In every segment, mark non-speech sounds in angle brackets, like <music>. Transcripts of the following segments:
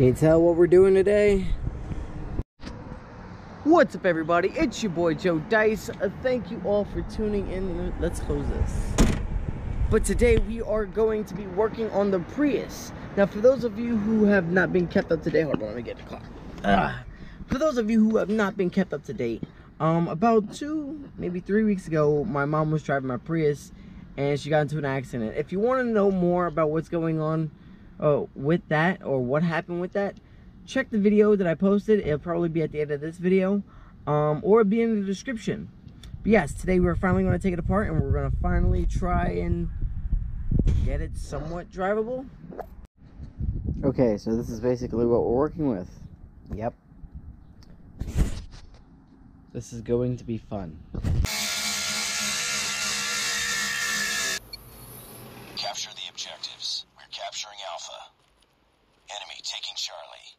Can you tell what we're doing today? What's up everybody? It's your boy Joe Dice. Uh, thank you all for tuning in. Let's close this. But today we are going to be working on the Prius. Now for those of you who have not been kept up to date, hold on, let me get the car. Uh, for those of you who have not been kept up to date, um, about two, maybe three weeks ago, my mom was driving my Prius and she got into an accident. If you want to know more about what's going on uh, with that or what happened with that, check the video that I posted. It'll probably be at the end of this video um, or be in the description. But yes, today we're finally going to take it apart and we're going to finally try and get it somewhat drivable. Okay, so this is basically what we're working with. Yep. This is going to be fun. Capture the objectives. We're capturing Alpha. Enemy taking Charlie.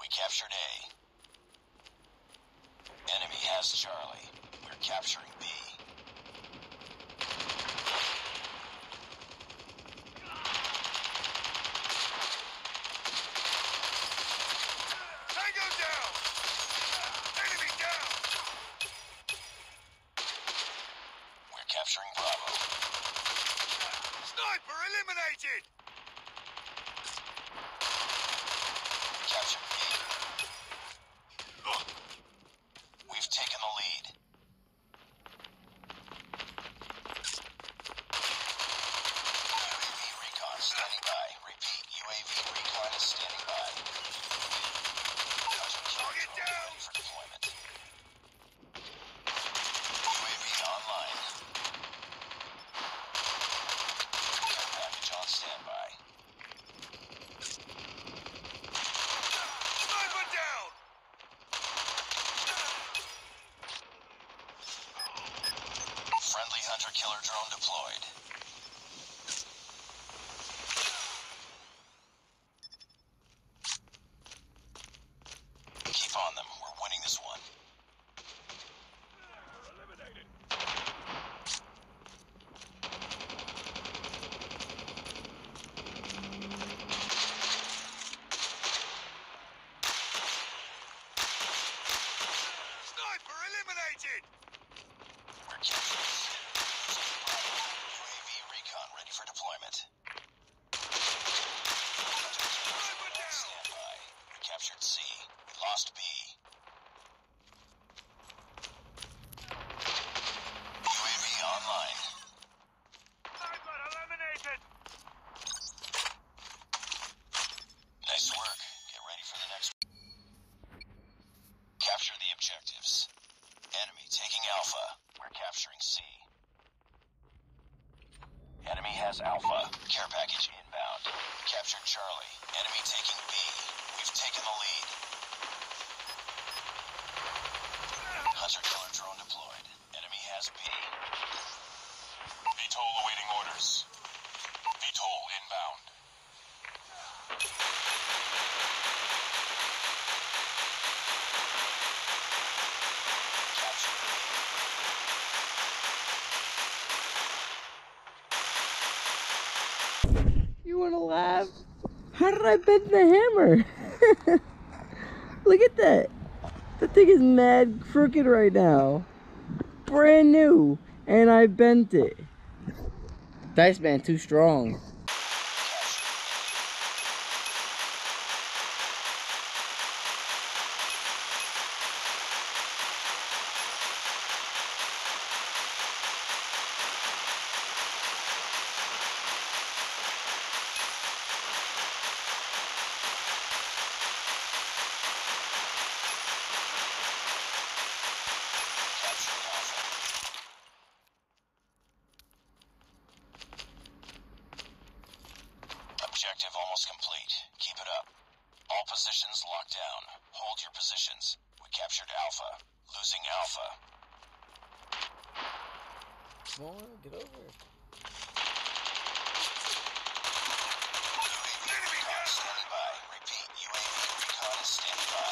We captured A. Enemy has Charlie. We're capturing B. Tango down! Enemy down! We're capturing Bravo. Sniper eliminated! We captured B. We've taken the lead. UAV recon standing by. Repeat, UAV recon is standing by. Target down! Ready for deployment. UAV online. Care package on standby. Sniper down! Friendly hunter-killer drone deployed. Keep on them. We're winning this one. Sniper eliminated! We're capturing C. UAV recon ready for deployment. Sniper down! Standby. We captured C. We lost B. UAV online. Sniper eliminated! Nice work. Get ready for the next. Capture the objectives. Enemy taking Alpha. We're capturing C. Enemy has Alpha. Care package inbound. Captured Charlie. Enemy taking B. We've taken the lead. Hunter killer drone deployed. Enemy has B. VTOL awaiting orders. VTOL inbound. Capture. You wanna laugh? How did I bend the hammer? <laughs> Look at that. That thing is mad crooked right now. Brand new. And I bent it. Dice man too strong. Capturing Alpha. Objective almost complete. Keep it up. All positions locked down. Hold your positions. We captured Alpha. Losing Alpha. Come on, get over it. UAV recon standing by. Repeat, UAV recon is standing by.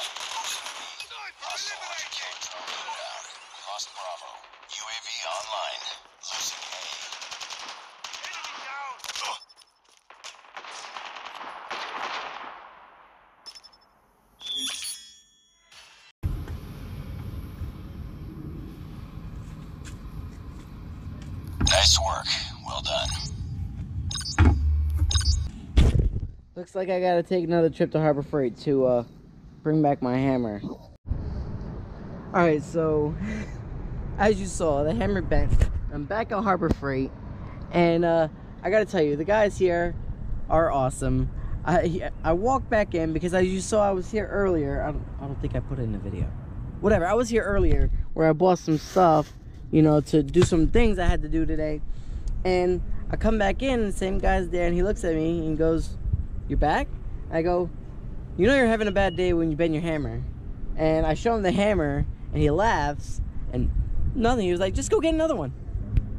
B. Hostile hunter eliminated! killer drone. We lost Bravo. UAV online. Losing A. Enemy down! Work. Well done. Looks like I gotta take another trip to Harbor Freight to uh, bring back my hammer. Alright, so <laughs> as you saw, the hammer bent. I'm back at Harbor Freight, and uh, I gotta tell you, the guys here are awesome. I I walked back in because as you saw, I was here earlier. I don't, I don't think I put it in the video. Whatever, I was here earlier where I bought some stuff, you know, to do some things I had to do today. And I come back in, the same guy's there, and he looks at me and goes, "You're back?" I go, "You know you're having a bad day when you bend your hammer." And I show him the hammer, and he laughs, and nothing. He was like, "Just go get another one."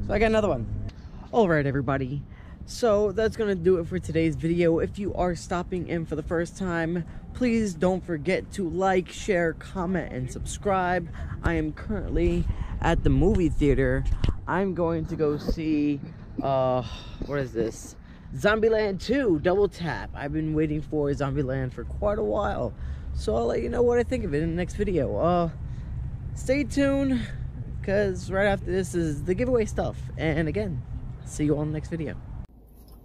So I got another one. All right, everybody. So that's gonna do it for today's video. If you are stopping in for the first time, please don't forget to like, share, comment, and subscribe. I am currently at the movie theater. I'm going to go see, uh, what is this? Zombieland 2 Double Tap. I've been waiting for Zombieland for quite a while. So I'll let you know what I think of it in the next video. Uh, stay tuned, because right after this is the giveaway stuff. And again, see you on the next video.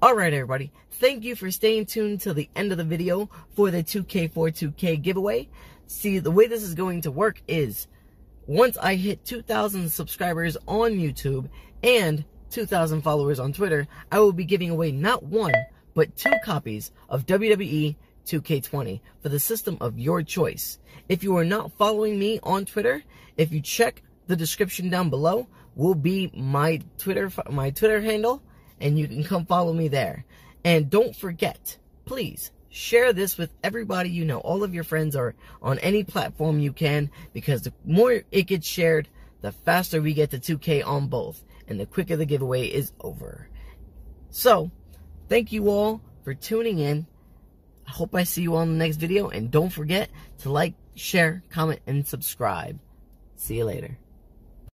Alright everybody, thank you for staying tuned till the end of the video for the 2K42K giveaway. See, the way this is going to work is, once I hit 2,000 subscribers on YouTube and 2,000 followers on Twitter, I will be giving away not one, but two copies of WWE 2K20 for the system of your choice. If you are not following me on Twitter, if you check the description down below, will be my Twitter my Twitter handle and you can come follow me there. And don't forget, please share this with everybody you know, all of your friends or on any platform you can, because the more it gets shared, the faster we get to 2K on both, and the quicker the giveaway is over. So, thank you all for tuning in. I hope I see you on the next video, and don't forget to like, share, comment, and subscribe. See you later.